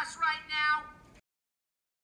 us right now?